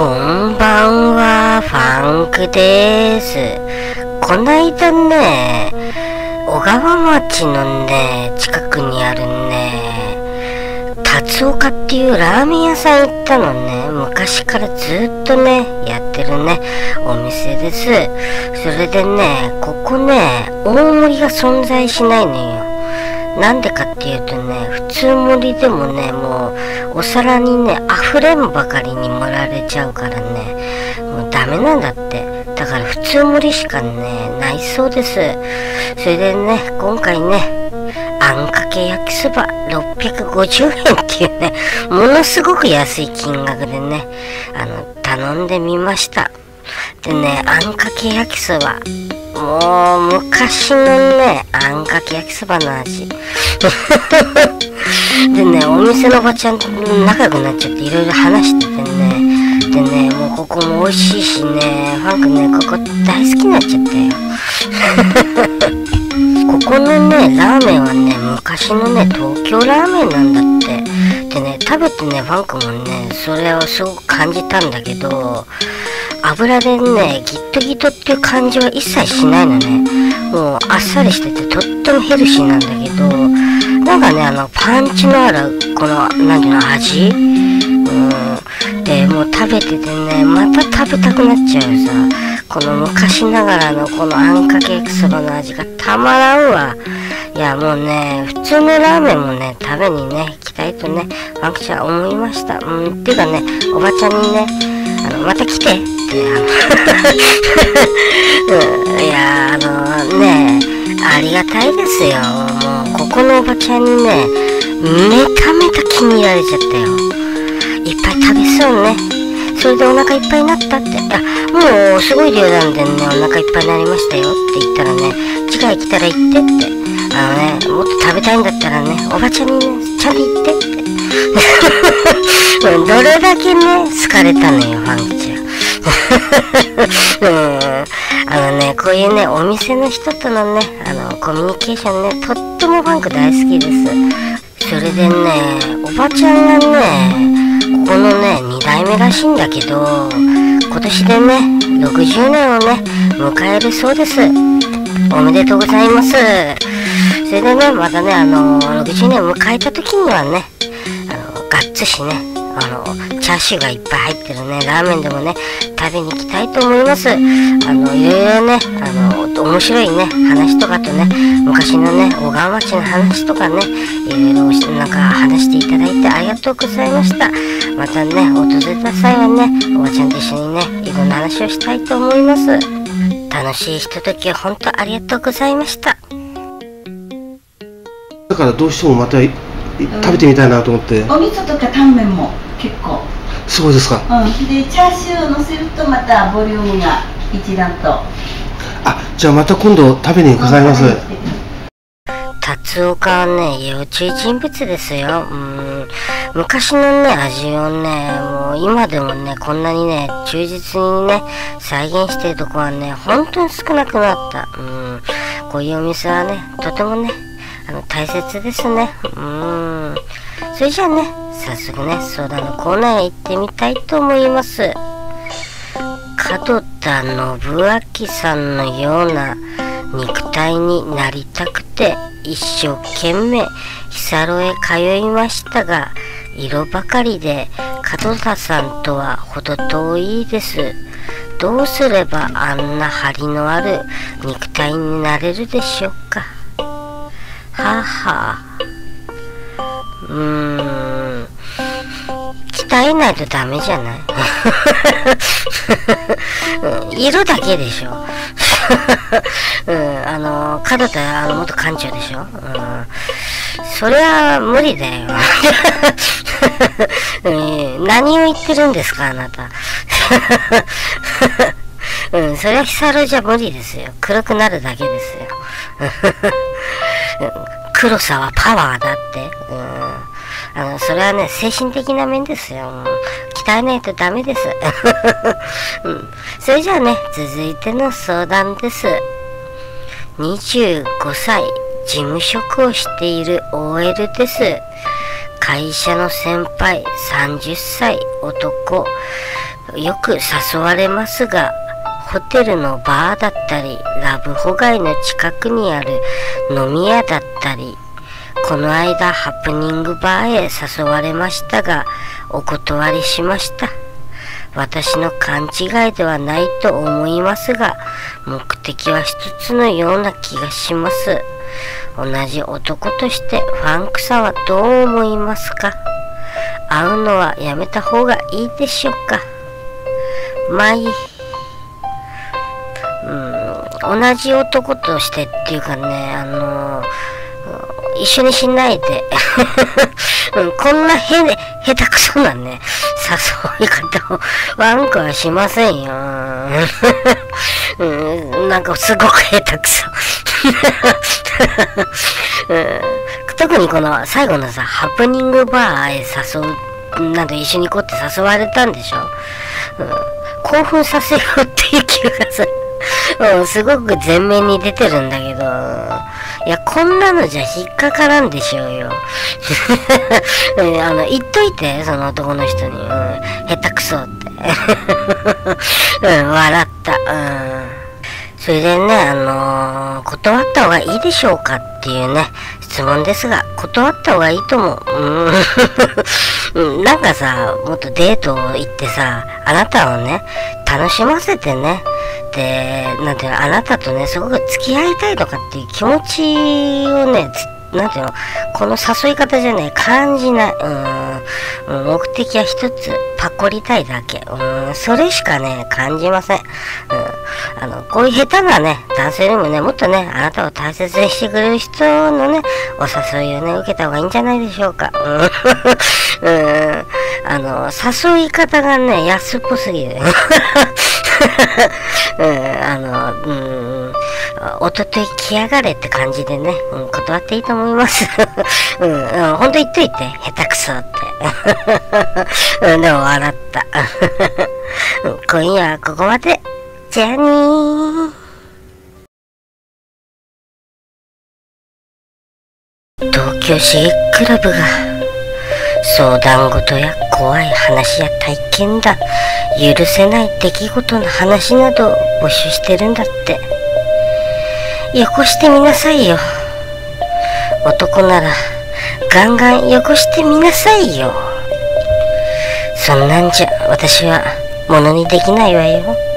こんばんは、ファンクです。こないだね、小川町のね、近くにあるね、達岡っていうラーメン屋さん行ったのね、昔からずっとね、やってるね、お店です。それでね、ここね、大盛りが存在しないのよ。なんでかっていうとね、普通盛りでもね、もうお皿にね、溢れんばかりに盛られちゃうからね、もうダメなんだって。だから普通盛りしかね、ないそうです。それでね、今回ね、あんかけ焼きそば650円っていうね、ものすごく安い金額でね、あの、頼んでみました。でね、あんかけ焼きそば。もう昔のね、あんかけ焼きそばの味。でね、お店のおばちゃんと仲良くなっちゃっていろいろ話しててね。でね、もうここも美味しいしね、ファンクね、ここ大好きになっちゃったよ。ここのね、ラーメンはね、昔のね、東京ラーメンなんだって。でね、食べてね、ファンクもね、それをすごく感じたんだけど、油でね、ギットギトっていう感じは一切しないのね。もうあっさりしててとってもヘルシーなんだけど、なんかね、あの、パンチのある、この、なんていうの、味？うん。で、もう食べててね、また食べたくなっちゃうさ。この昔ながらのこのあんかけ焼きそばの味がたまらんわ。いや、もうね、普通のラーメンもね、食べにね、行きたいとね、ワンクちゃん思いました。うん、っていうかね、おばちゃんにね、あの、また来ていや、あのね、ありがたいですよ。もう、ここのおばちゃんにね、めためた気に入られちゃったよ。いっぱい食べそうね。それでお腹いっぱいになったって。いや、もうすごい量なんでね、お腹いっぱいになりましたよって言ったらね、次回来たら行ってって。あのね、もっと食べたいんだったらね、おばちゃんにね、ちゃんと言ってって。どれだけね、好かれたのよ、ファンクちゃん。うん、あのね、こういうね、お店の人とのね、あの、コミュニケーションね、とってもファンク大好きです。それでね、おばちゃんがね、ここのね、2代目らしいんだけど、今年でね、60年をね、迎えるそうです。おめでとうございます。それでね、またね、あの、60年を迎えた時にはね、あの、がっつしね、チャーシューがいっぱい入ってるね、ラーメンでもね、食べに行きたいと思います。あの、いろいろね、あの、面白いね、話とかとね、昔のね、小川町の話とかね、いろいろなんか話していただいてありがとうございました。またね、訪れた際はね、おばちゃんと一緒にね、いろんな話をしたいと思います。楽しいひとときを本当ありがとうございました。だからどうしてもまたい食べてみたいなと思って、お味噌とかタンメンも結構、そうですかうん、でチャーシューを乗せるとまたボリュームが一段とあじゃあまた今度食べに伺います、達岡はね、要注意人物ですよ。うん。昔のね、味をね、もう今でもね、こんなにね、忠実にね、再現してるとこはね、本当に少なくなった。うん。こういうお店はね、とてもね、あの、大切ですね。うん。それじゃあね、早速ね、相談のコーナーへ行ってみたいと思います。門田信明さんのような肉体になりたくて一生懸命ヒサロへ通いましたが色ばかりで門田さんとは程遠いです。どうすればあんな張りのある肉体になれるでしょうか？はあはあ。うーん鍛えないとダメじゃない？う ん色だけでしょ。うん、あの、角田、あの、元館長でしょ。うん、それは無理だよ。うん何を言ってるんですか、あなた。うん、それはヒサロじゃ無理ですよ。黒くなるだけですよ。うん黒さはパワーだって。うんあの、それはね、精神的な面ですよ。もう鍛えないとダメです。うん、それじゃあね、続いての相談です。25歳、事務職をしている OL です。会社の先輩30歳男よく誘われますがホテルのバーだったりラブホ街の近くにある飲み屋だったりこの間ハプニングバーへ誘われましたがお断りしました。私の勘違いではないと思いますが目的は一つのような気がします。同じ男としてファンクさはどう思いますか？会うのはやめた方がいいでしょうか？まあいい。うん同じ男としてっていうかねあの一緒にしないで、うん、こんなへ、下手くそなね、誘い方をワンコはしませんよ。うん、なんかすごく下手くそ。うん、特にこの最後のさ、ハプニングバーへ誘う、など一緒に行こうって誘われたんでしょ。うん、興奮させようっていう気がする。う、すごく前面に出てるんだけど、いや、こんなのじゃ引っかからんでしょうよ。あの、言っといて、その男の人に。うん、下手くそって。うん、笑った。うん。それでね、あのー、断った方がいいでしょうかっていうね、質問ですが、断った方がいいと思う。うん、なんかさ、もっとデートを行ってさ、あなたをね、楽しませてね、なんていうの、あなたとね、すごく付き合いたいとかっていう気持ちをね、なんていうの、この誘い方じゃね、感じない。うん、目的は一つ、パコりたいだけ。うん、それしかね、感じません。うん、あの、こういう下手なね、男性にもね、もっとね、あなたを大切にしてくれる人のね、お誘いをね、受けた方がいいんじゃないでしょうか。うん、うんあの、誘い方がね、安っぽすぎる。う ん、あの、うん、おととい来やがれって感じでね、うん、断っていいと思います。うん、うん、ほんと言っといて、下手くそって。うん、でも笑った。今夜はここまで。じゃあねー。東京シークラブが相談事や怖い話や体験談許せない出来事の話などを募集してるんだって。よこしてみなさいよ。男ならガンガンよこしてみなさいよ。そんなんじゃ私はものにできないわよ。